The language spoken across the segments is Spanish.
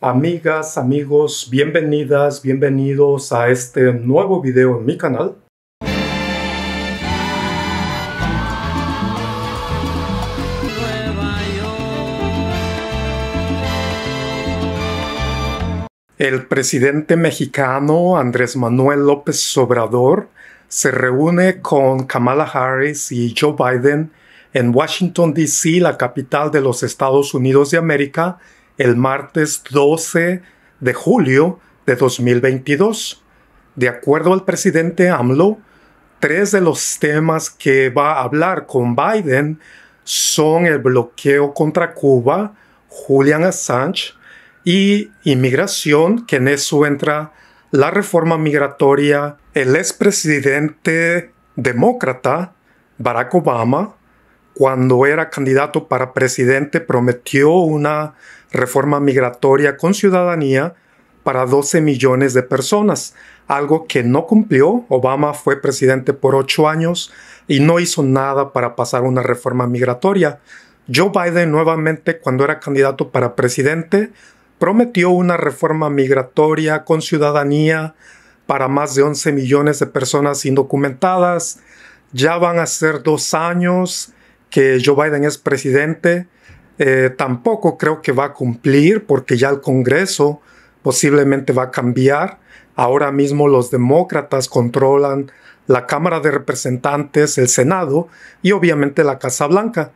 Amigas, amigos, bienvenidas, bienvenidos a este nuevo video en mi canal. El presidente mexicano Andrés Manuel López Obrador se reúne con Kamala Harris y Joe Biden en Washington, D.C., la capital de los Estados Unidos de América, el martes 12 de julio de 2022. De acuerdo al presidente AMLO, tres de los temas que va a hablar con Biden son el bloqueo contra Cuba, Julian Assange y inmigración, que en eso entra la reforma migratoria. El expresidente demócrata Barack Obama, cuando era candidato para presidente, prometió una reforma migratoria con ciudadanía para 12 millones de personas, algo que no cumplió. Obama fue presidente por ocho años y no hizo nada para pasar una reforma migratoria. Joe Biden nuevamente, cuando era candidato para presidente, prometió una reforma migratoria con ciudadanía para más de 11 millones de personas indocumentadas. Ya van a ser dos años que Joe Biden es presidente eh, tampoco creo que va a cumplir porque ya el Congreso posiblemente va a cambiar. Ahora mismo los demócratas controlan la Cámara de Representantes, el Senado y obviamente la Casa Blanca.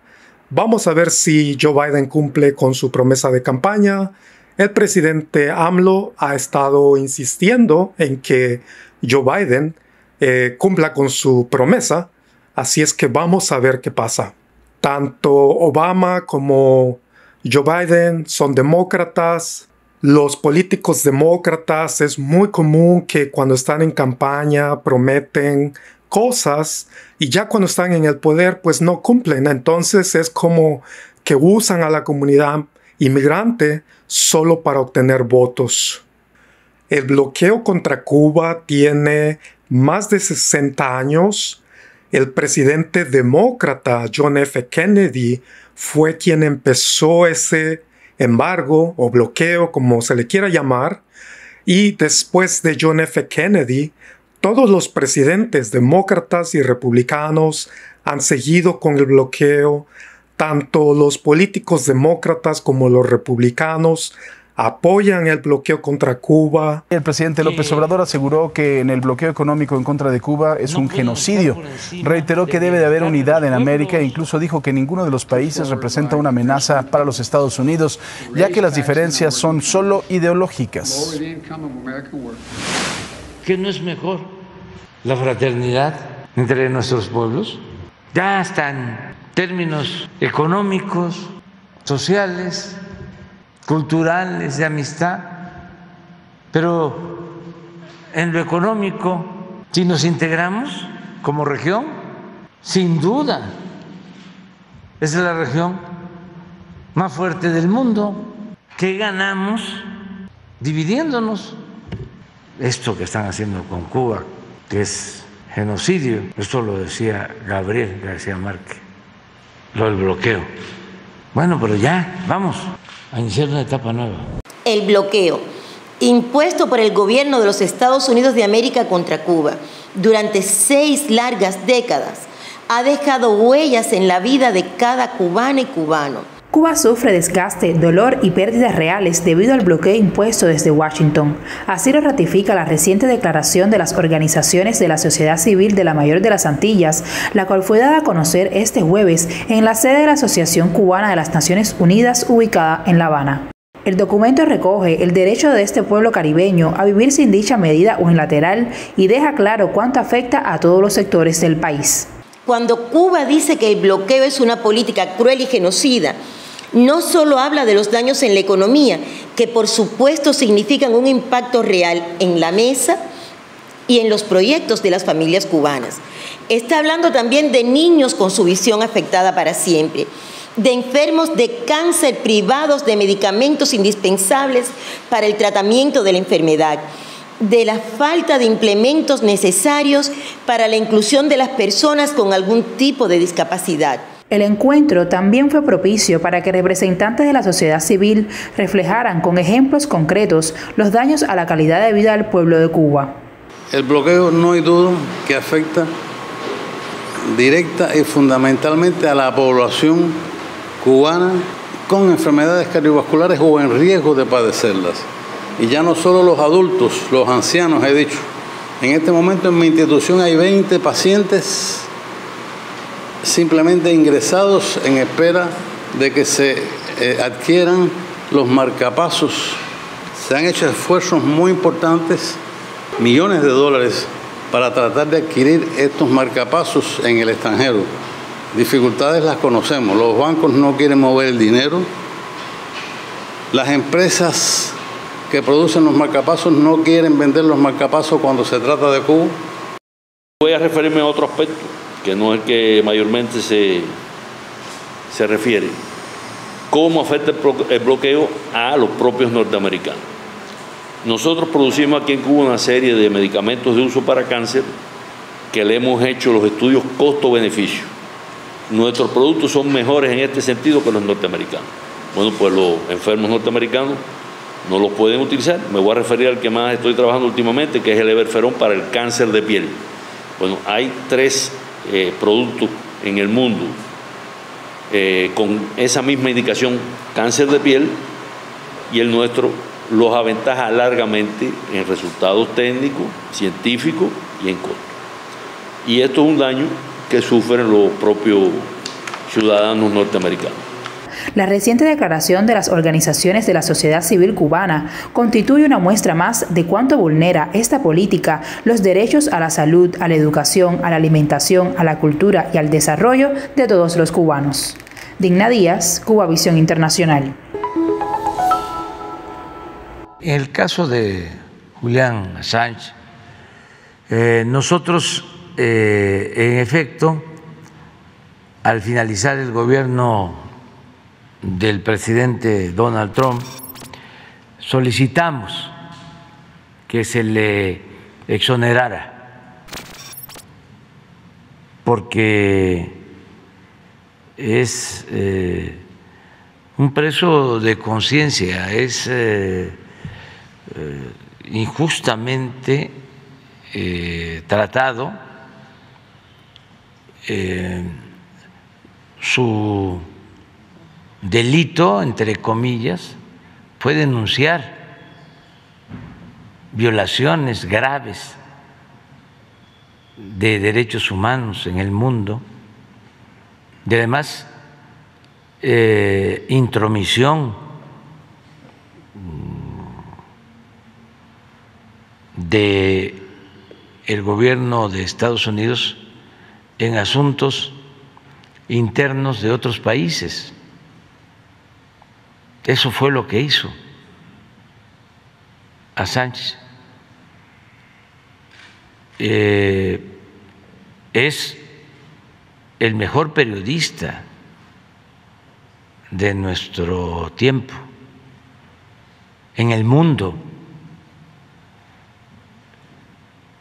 Vamos a ver si Joe Biden cumple con su promesa de campaña. El presidente AMLO ha estado insistiendo en que Joe Biden eh, cumpla con su promesa, así es que vamos a ver qué pasa. Tanto Obama como Joe Biden son demócratas. Los políticos demócratas es muy común que cuando están en campaña prometen cosas y ya cuando están en el poder pues no cumplen. Entonces es como que usan a la comunidad inmigrante solo para obtener votos. El bloqueo contra Cuba tiene más de 60 años el presidente demócrata John F. Kennedy fue quien empezó ese embargo o bloqueo, como se le quiera llamar, y después de John F. Kennedy, todos los presidentes demócratas y republicanos han seguido con el bloqueo, tanto los políticos demócratas como los republicanos apoyan el bloqueo contra Cuba. El presidente López Obrador aseguró que en el bloqueo económico en contra de Cuba es un genocidio. Reiteró que debe de haber unidad en América e incluso dijo que ninguno de los países representa una amenaza para los Estados Unidos, ya que las diferencias son solo ideológicas. ¿Qué no es mejor la fraternidad entre nuestros pueblos? Ya están términos económicos, sociales, culturales, de amistad, pero en lo económico, si nos integramos como región, sin duda, es la región más fuerte del mundo. ¿Qué ganamos dividiéndonos? Esto que están haciendo con Cuba, que es genocidio, esto lo decía Gabriel García Márquez, lo del bloqueo. Bueno, pero ya, vamos etapa nueva. El bloqueo, impuesto por el gobierno de los Estados Unidos de América contra Cuba durante seis largas décadas, ha dejado huellas en la vida de cada cubana y cubano. Cuba sufre desgaste, dolor y pérdidas reales debido al bloqueo impuesto desde Washington. Así lo ratifica la reciente declaración de las organizaciones de la sociedad civil de la mayor de las Antillas, la cual fue dada a conocer este jueves en la sede de la Asociación Cubana de las Naciones Unidas ubicada en La Habana. El documento recoge el derecho de este pueblo caribeño a vivir sin dicha medida unilateral y deja claro cuánto afecta a todos los sectores del país. Cuando Cuba dice que el bloqueo es una política cruel y genocida, no solo habla de los daños en la economía, que por supuesto significan un impacto real en la mesa y en los proyectos de las familias cubanas. Está hablando también de niños con su visión afectada para siempre, de enfermos de cáncer privados de medicamentos indispensables para el tratamiento de la enfermedad, de la falta de implementos necesarios para la inclusión de las personas con algún tipo de discapacidad. El encuentro también fue propicio para que representantes de la sociedad civil reflejaran con ejemplos concretos los daños a la calidad de vida del pueblo de Cuba. El bloqueo no hay duda que afecta directa y fundamentalmente a la población cubana con enfermedades cardiovasculares o en riesgo de padecerlas. Y ya no solo los adultos, los ancianos, he dicho. En este momento en mi institución hay 20 pacientes simplemente ingresados en espera de que se eh, adquieran los marcapasos. Se han hecho esfuerzos muy importantes, millones de dólares, para tratar de adquirir estos marcapasos en el extranjero. Dificultades las conocemos, los bancos no quieren mover el dinero, las empresas que producen los marcapasos no quieren vender los marcapasos cuando se trata de Cuba. Voy a referirme a otro aspecto que no es el que mayormente se, se refiere. ¿Cómo afecta el bloqueo a los propios norteamericanos? Nosotros producimos aquí en Cuba una serie de medicamentos de uso para cáncer que le hemos hecho los estudios costo-beneficio. Nuestros productos son mejores en este sentido que los norteamericanos. Bueno, pues los enfermos norteamericanos no los pueden utilizar. Me voy a referir al que más estoy trabajando últimamente, que es el Everferón para el cáncer de piel. Bueno, hay tres eh, productos en el mundo eh, con esa misma indicación, cáncer de piel, y el nuestro los aventaja largamente en resultados técnicos, científicos y en costo. Y esto es un daño que sufren los propios ciudadanos norteamericanos. La reciente declaración de las organizaciones de la sociedad civil cubana constituye una muestra más de cuánto vulnera esta política los derechos a la salud, a la educación, a la alimentación, a la cultura y al desarrollo de todos los cubanos. Digna Díaz, Cuba Visión Internacional. En el caso de Julián Sánchez, eh, nosotros, eh, en efecto, al finalizar el gobierno del presidente Donald Trump, solicitamos que se le exonerara, porque es eh, un preso de conciencia, es eh, eh, injustamente tratado, su delito, entre comillas, fue denunciar violaciones graves de derechos humanos en el mundo y además eh, intromisión de el gobierno de Estados Unidos en asuntos internos de otros países. Eso fue lo que hizo a Sánchez. Eh, es el mejor periodista de nuestro tiempo en el mundo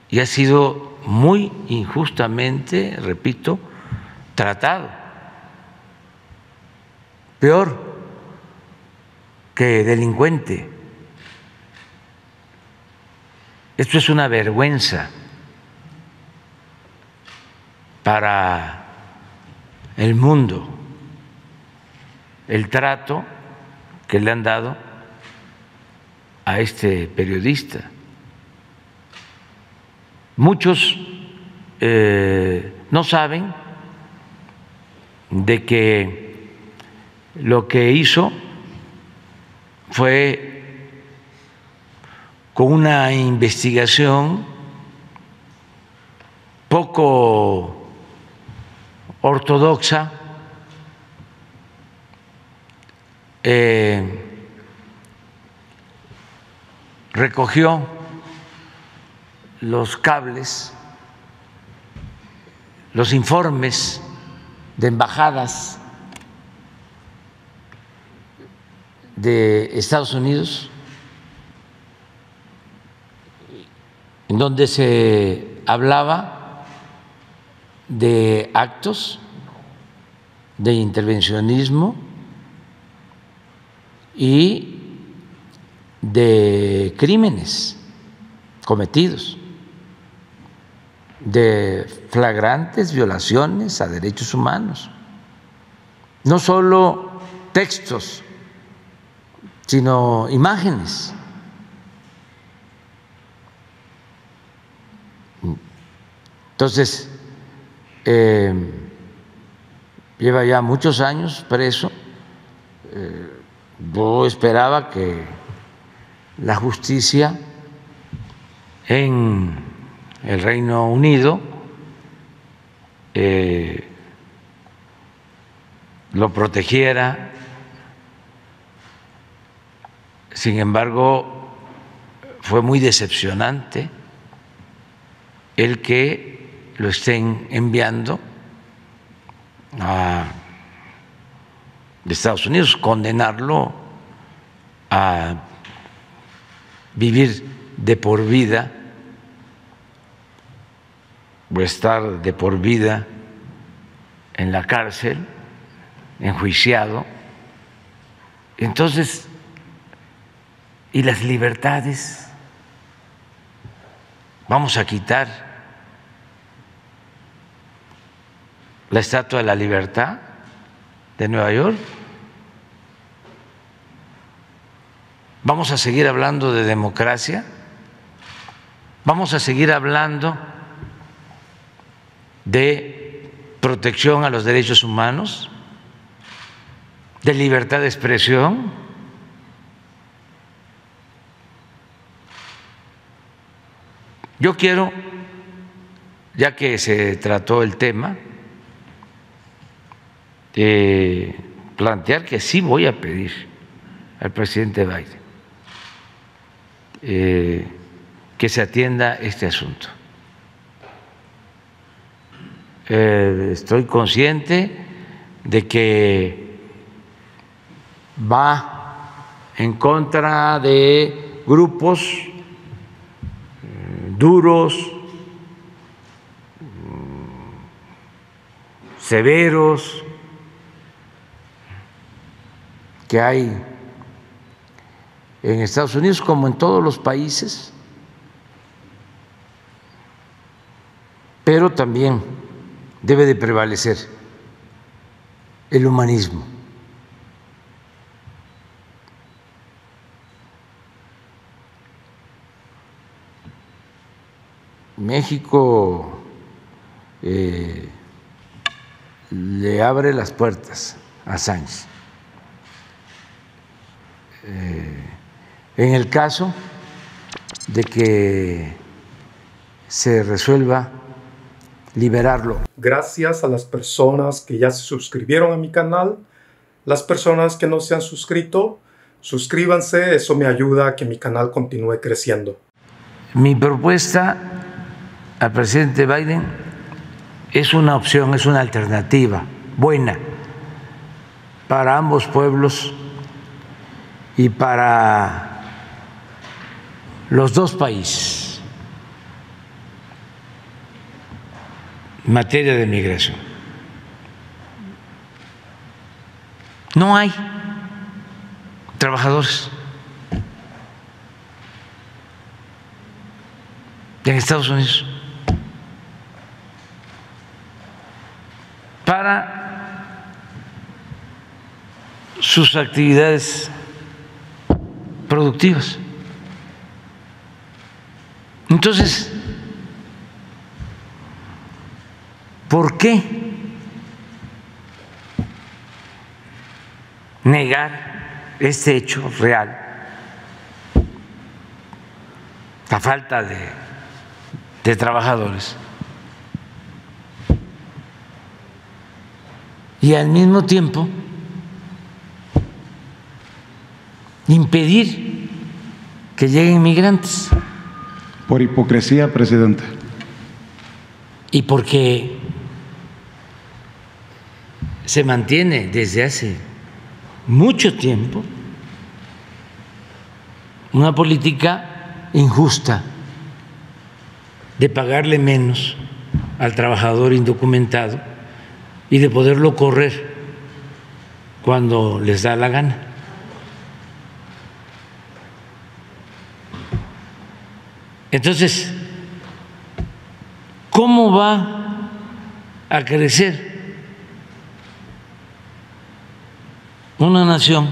y ha sido muy injustamente, repito, tratado. Peor, delincuente. Esto es una vergüenza para el mundo, el trato que le han dado a este periodista. Muchos eh, no saben de que lo que hizo fue con una investigación poco ortodoxa, eh, recogió los cables, los informes de embajadas de Estados Unidos, en donde se hablaba de actos de intervencionismo y de crímenes cometidos, de flagrantes violaciones a derechos humanos. No solo textos, sino imágenes. Entonces, eh, lleva ya muchos años preso. Eh, yo esperaba que la justicia en el Reino Unido eh, lo protegiera. Sin embargo, fue muy decepcionante el que lo estén enviando a Estados Unidos, condenarlo a vivir de por vida o estar de por vida en la cárcel, enjuiciado. Entonces, ¿y las libertades? Vamos a quitar la Estatua de la Libertad de Nueva York. Vamos a seguir hablando de democracia. Vamos a seguir hablando de protección a los derechos humanos, de libertad de expresión. Yo quiero, ya que se trató el tema, de plantear que sí voy a pedir al presidente Biden eh, que se atienda este asunto. Eh, estoy consciente de que va en contra de grupos eh, duros, mm, severos, que hay en Estados Unidos como en todos los países, pero también debe de prevalecer el humanismo. México eh, le abre las puertas a Sánchez. Eh, en el caso de que se resuelva liberarlo. Gracias a las personas que ya se suscribieron a mi canal, las personas que no se han suscrito, suscríbanse, eso me ayuda a que mi canal continúe creciendo. Mi propuesta al presidente Biden es una opción, es una alternativa buena para ambos pueblos y para los dos países en materia de migración. No hay trabajadores en Estados Unidos para sus actividades productivas. Entonces, ¿por qué negar este hecho real? La falta de, trabajadores. Y al mismo tiempo impedir que lleguen migrantes. Por hipocresía, presidente. Y porque se mantiene desde hace mucho tiempo una política injusta de pagarle menos al trabajador indocumentado y de poderlo correr cuando les da la gana. Entonces, ¿cómo va a crecer una nación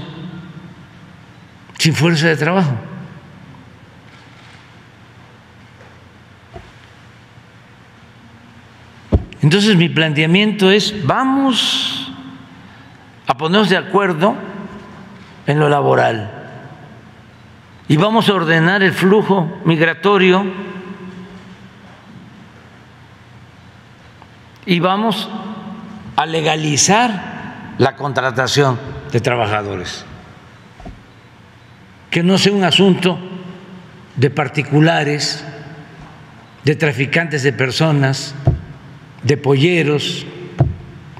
sin fuerza de trabajo? Entonces mi planteamiento es, vamos a ponernos de acuerdo en lo laboral y vamos a ordenar el flujo migratorio y vamos a legalizar la contratación de trabajadores. Que no sea un asunto de particulares, de traficantes de personas, de polleros,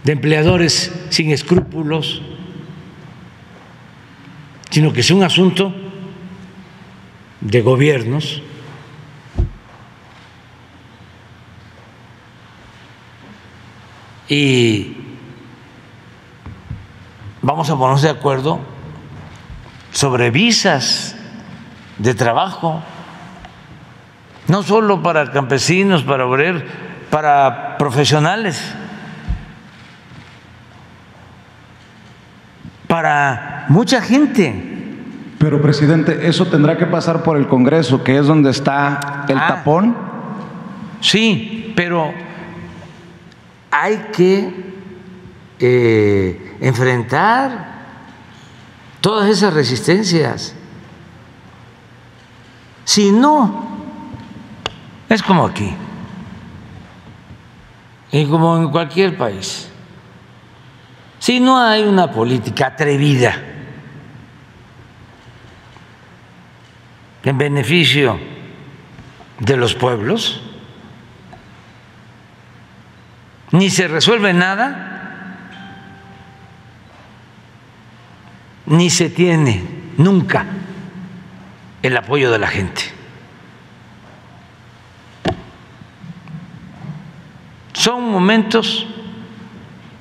de empleadores sin escrúpulos, sino que sea un asunto de gobiernos y vamos a ponernos de acuerdo sobre visas de trabajo, no solo para campesinos, para obreros, para profesionales, para mucha gente. Pero, presidente, eso tendrá que pasar por el Congreso, que es donde está el Ah. tapón. Sí, pero hay que eh, enfrentar todas esas resistencias. Si no, es como aquí, y como en cualquier país. Si no hay una política atrevida en beneficio de los pueblos, ni se resuelve nada, ni se tiene nunca el apoyo de la gente. Son momentos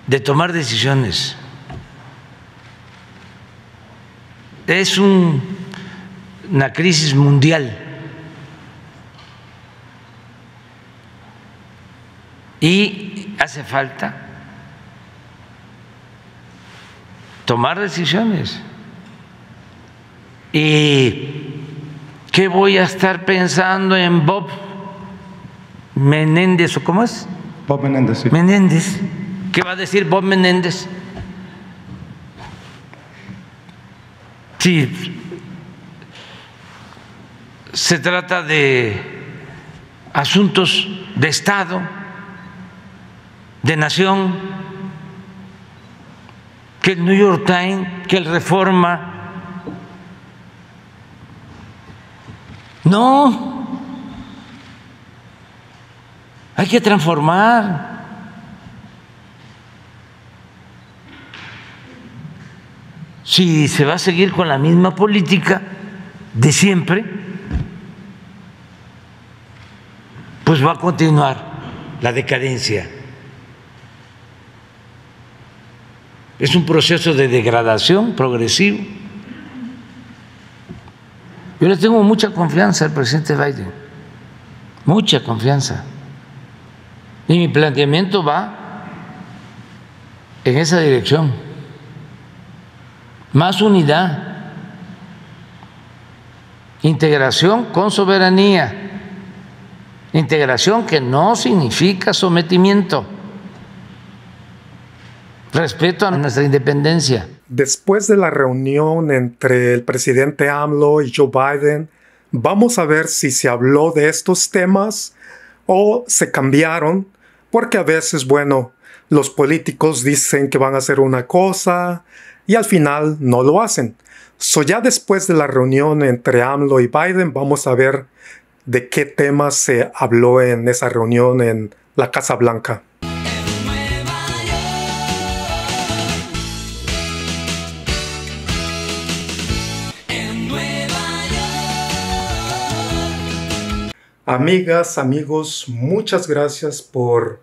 de tomar decisiones. Es un- una crisis mundial. Y hace falta tomar decisiones. ¿Y qué voy a estar pensando en Bob Menéndez o cómo es? Bob Menéndez, sí. Menéndez. ¿Qué va a decir Bob Menéndez? Sí, se trata de asuntos de Estado, de nación, que el New York Times, que el Reforma. No, hay que transformar. Si se va a seguir con la misma política de siempre, pues va a continuar la decadencia. Es un proceso de degradación progresivo. Yo le tengo mucha confianza al presidente Biden, mucha confianza. Y mi planteamiento va en esa dirección. Más unidad, integración con soberanía, integración que no significa sometimiento, respeto a nuestra independencia. Después de la reunión entre el presidente AMLO y Joe Biden, vamos a ver si se habló de estos temas o se cambiaron, porque a veces, bueno, los políticos dicen que van a hacer una cosa y al final no lo hacen. So ya después de la reunión entre AMLO y Biden, vamos a ver de qué temas se habló en esa reunión en la Casa Blanca. Amigas, amigos, muchas gracias por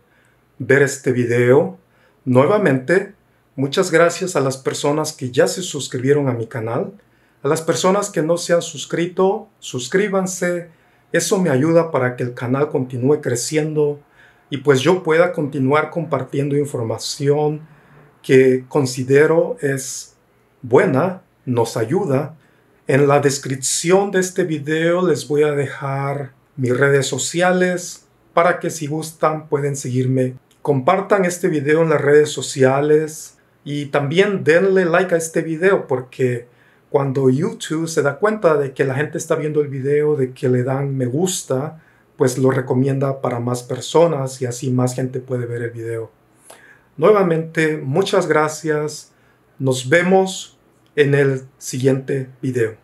ver este video. Nuevamente, Muchas gracias a las personas que ya se suscribieron a mi canal. A las personas que no se han suscrito, suscríbanse. Eso me ayuda para que el canal continúe creciendo y pues yo pueda continuar compartiendo información que considero es buena, nos ayuda. En la descripción de este video les voy a dejar mis redes sociales para que si gustan pueden seguirme. Compartan este video en las redes sociales y también denle like a este video porque cuando YouTube se da cuenta de que la gente está viendo el video, de que le dan me gusta, pues lo recomienda para más personas y así más gente puede ver el video. Nuevamente, muchas gracias. Nos vemos en el siguiente video.